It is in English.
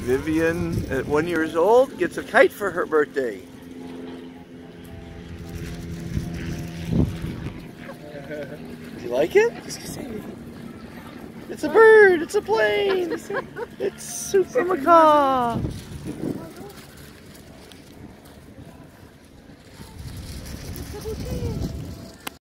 Vivian, at one years old, gets a kite for her birthday. Do you like it? It's a bird, it's a plane, it's super macaw.